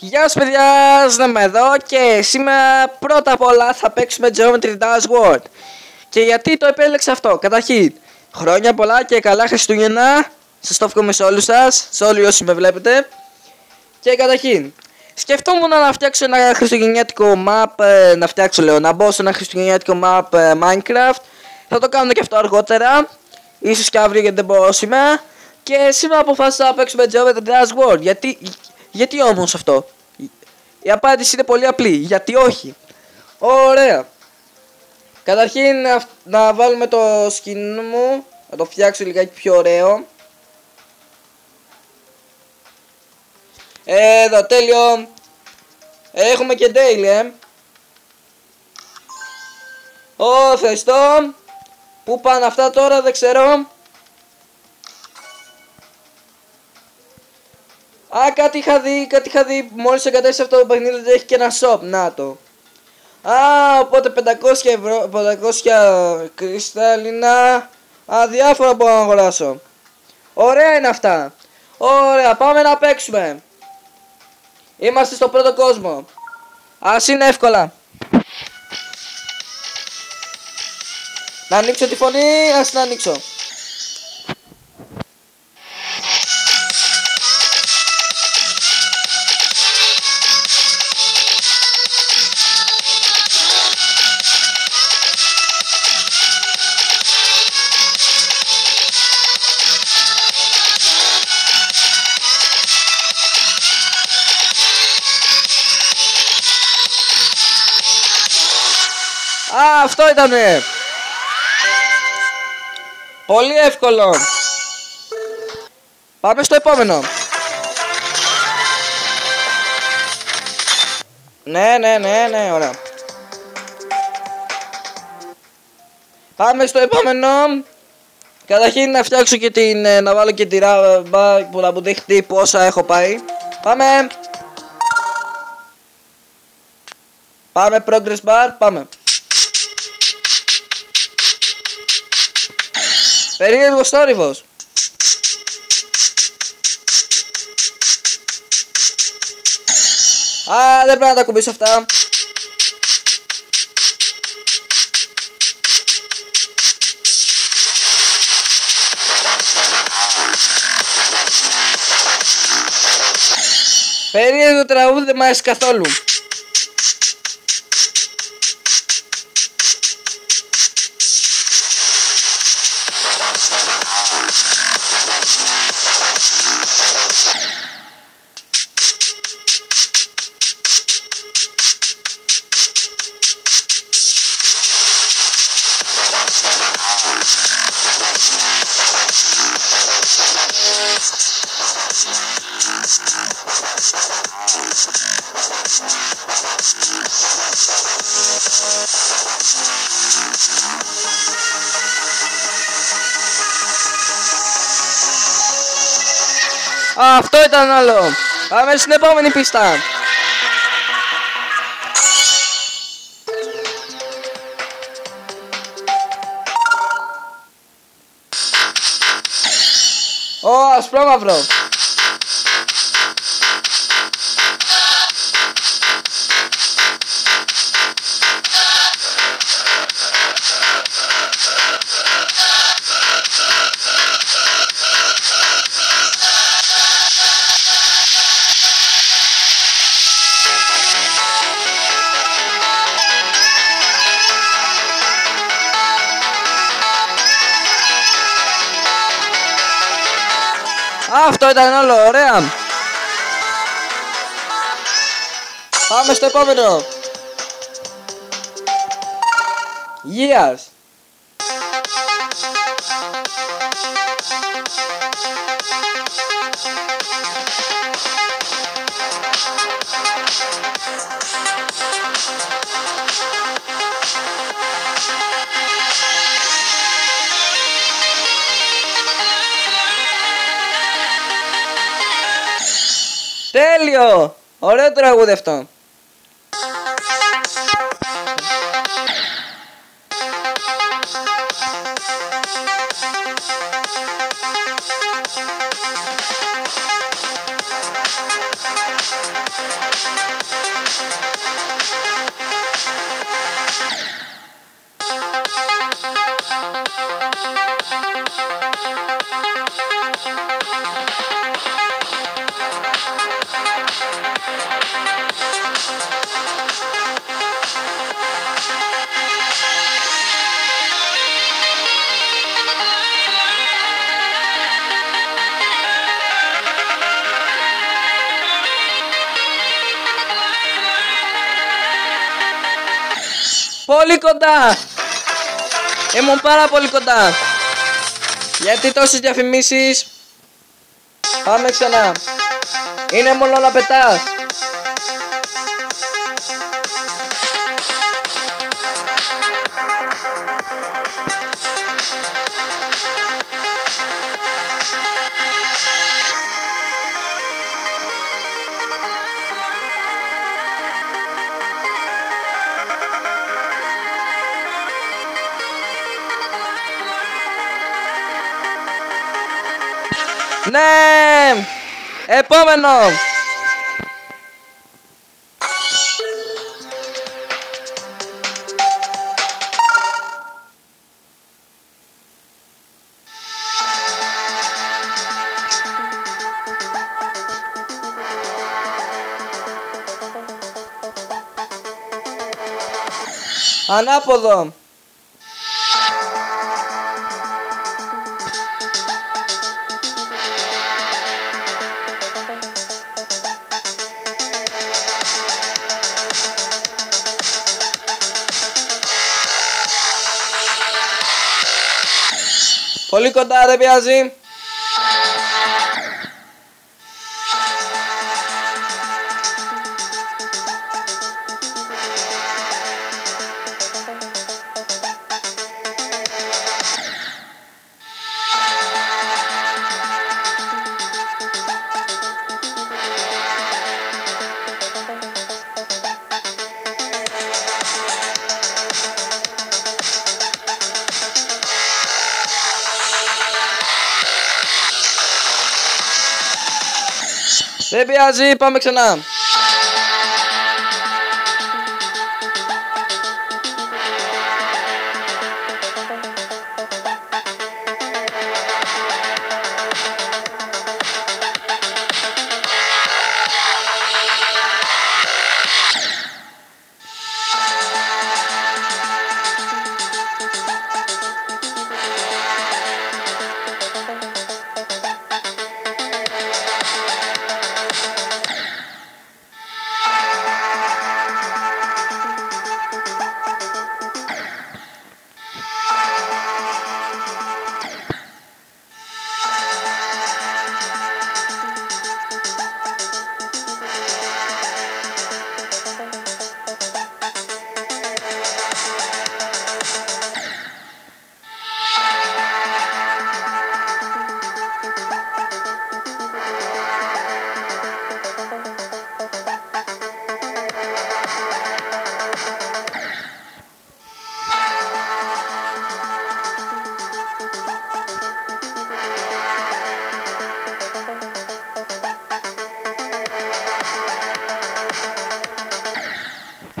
Γεια σας παιδιά, είμαι εδώ και σήμερα πρώτα απ' όλα θα παίξουμε Geometry Dash World. Και γιατί το επέλεξα αυτό, καταρχήν Χρόνια πολλά και καλά Χριστούγεννα. Σας το εύχομαι σε όλους σας, σε όλοι όσοι με βλέπετε. Και καταρχήν Σκεφτόμουν να φτιάξω ένα χριστουγεννιάτικο map, ε, να φτιάξω λέω, να μπω σε ένα χριστουγεννιάτικο map ε, Minecraft. Θα το κάνω και αυτό αργότερα Ίσως και αύριο γιατί δεν μπορώ σήμερα. Και σήμερα αποφάσισα να παίξουμε Geometry Dash World Γιατί γιατί όμως αυτό; Η απάντηση είναι πολύ απλή. Γιατί όχι; Ωραία. Καταρχήν να βάλουμε το skin μου. Να το φτιάξω λιγάκι πιο ωραίο. Εδώ τέλειο. Έχουμε και daily ε. Ω, ευχαριστώ. Πού πάνε αυτά τώρα δεν ξέρω. Α, κάτι είχα δει, κάτι είχα δει. Μόλις εγκατέστησε αυτό το παιχνίδι έχει και ένα shop. Να το. Α, οπότε 500 ευρώ, 500 κρυστάλλινα. Α, διάφορα μπορώ να αγοράσω. Ωραία είναι αυτά. Ωραία, πάμε να παίξουμε. Είμαστε στο πρώτο κόσμο. Ας είναι εύκολα. Να ανοίξω τη φωνή, ας την ανοίξω. Αυτό ήτανε. Πολύ εύκολο. Πάμε στο επόμενο. Ναι, ναι, ναι, ναι, ωραία. Πάμε στο επόμενο. Καταρχήν να φτιάξω και την, ε, να βάλω και τη ράμπα που να μου δείχνει πόσα έχω πάει. Πάμε. Πάμε progress bar, πάμε. Περίεργος θόρυβος. Α, δεν πρέπει να τα κουμπίσω αυτά. Περίεργο τραγούδι δεν μ' αρέσει καθόλου. Αυτό ήταν άλλο. Πάμε στην επόμενη πίστα. Ω, ασπρόμαυρο. Αυτό ήταν όλο, ωραία. Πάμε στο επόμενο. Years. Τέλειο! Ωραίο τραγούδι αυτό. Πολύ κοντά! Ήμουν πάρα πολύ κοντά. Γιατί τόσες διαφημίσεις. Πάμε ξανά. Είναι μόνο να πετάς. Ναι! Επόμενο! Ανάποδο. Πολύ κοντά δεν πειράζει. Δεν πειράζει, πάμε ξανά.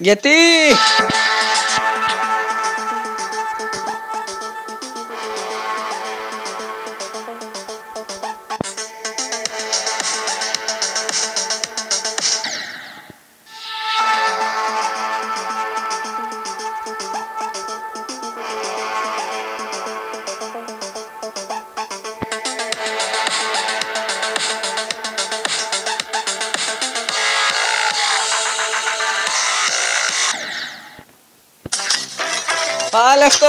Γιατί! Πάλι αυτό!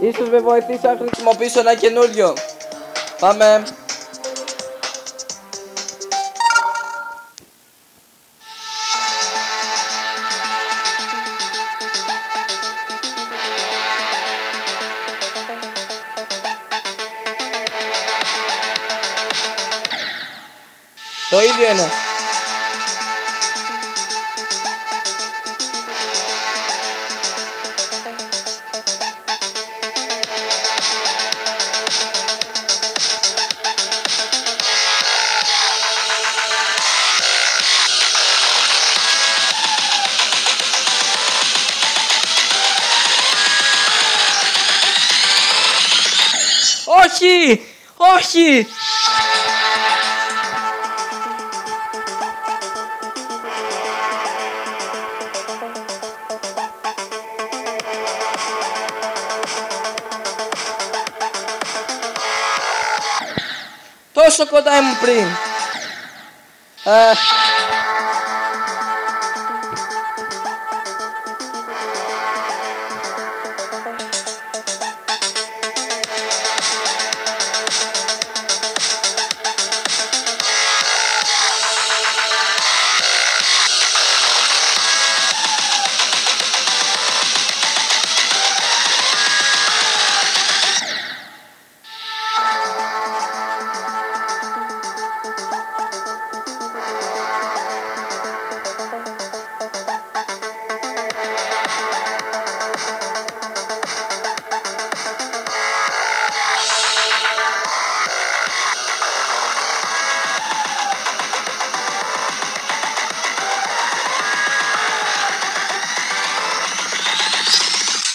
Ίσως με βοηθήσει να χρησιμοποιήσω ένα καινούριο. Πάμε. Oi, Diana. Oxi! Oxi! Όχι! Τόσο κοντά ήμουν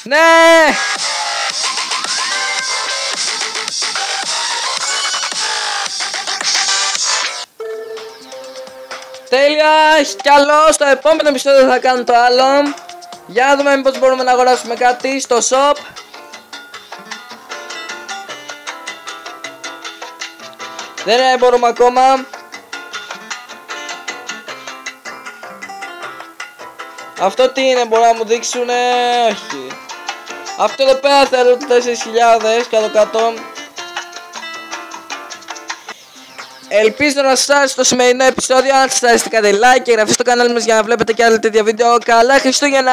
Ναι! Τέλεια, καλό. Στο επόμενο επεισόδιο θα κάνω το άλλο. Για να δούμε μήπως μπορούμε να αγοράσουμε κάτι στο shop. Δεν μπορούμε ακόμα. Αυτό τι είναι, μπορεί να μου δείξουνε, όχι. Αυτό εδώ πέρα θέλω 4.000 κάτω κάτω. Ελπίζω να σας άρεσε το σημερινό επεισόδιο. Αν σας άρεσε κάντε like και εγγραφή στο κανάλι μας για να βλέπετε και άλλα τέτοια βίντεο. Καλά Χριστούγεννα!